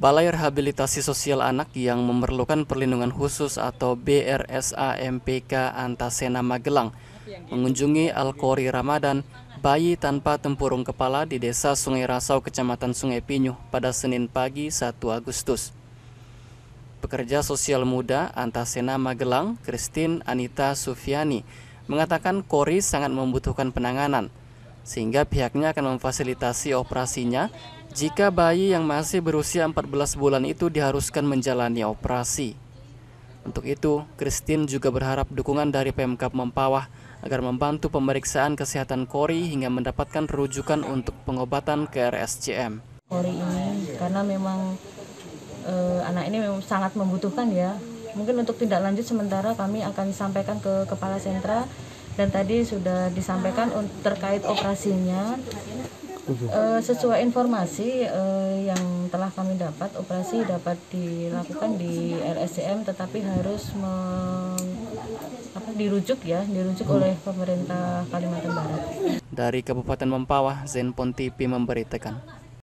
Balai Rehabilitasi Sosial Anak yang memerlukan perlindungan khusus atau BRSA MPK Antasena Magelang mengunjungi Al-Qori Ramadan, bayi tanpa tempurung kepala di Desa Sungai Rasau, Kecamatan Sungai Pinyuh pada Senin pagi 1 Agustus. Pekerja sosial muda Antasena Magelang, Christine Anita Sufiani, mengatakan Kori sangat membutuhkan penanganan, sehingga pihaknya akan memfasilitasi operasinya jika bayi yang masih berusia 14 bulan itu diharuskan menjalani operasi. Untuk itu, Christine juga berharap dukungan dari Pemkap Mempawah agar membantu pemeriksaan kesehatan Kori hingga mendapatkan rujukan untuk pengobatan ke RSCM. Kori ini karena memang e, anak ini memang sangat membutuhkan ya. Mungkin untuk tindak lanjut sementara kami akan sampaikan ke kepala sentra dan tadi sudah disampaikan terkait operasinya Uh, sesuai informasi uh, yang telah kami dapat, operasi dapat dilakukan di RSCM, tetapi harus me, apa, dirujuk ya, dirujuk hmm. oleh pemerintah Kalimantan Barat. Dari Kabupaten Mempawah, Zenpon TV memberitakan.